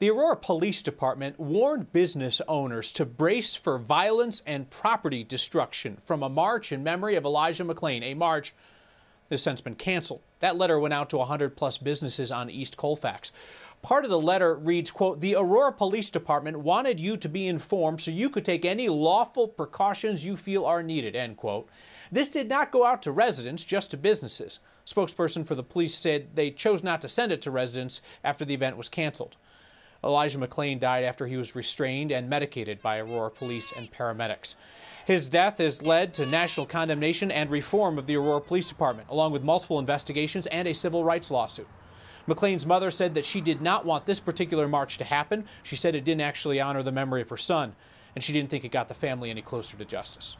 The Aurora Police Department warned business owners to brace for violence and property destruction from a march in memory of Elijah McClain, a march has since been canceled. That letter went out to 100 plus businesses on East Colfax. Part of the letter reads, quote, The Aurora Police Department wanted you to be informed so you could take any lawful precautions you feel are needed, end quote. This did not go out to residents, just to businesses. Spokesperson for the police said they chose not to send it to residents after the event was canceled. Elijah McClain died after he was restrained and medicated by Aurora police and paramedics. His death has led to national condemnation and reform of the Aurora Police Department, along with multiple investigations and a civil rights lawsuit. McClain's mother said that she did not want this particular march to happen. She said it didn't actually honor the memory of her son, and she didn't think it got the family any closer to justice.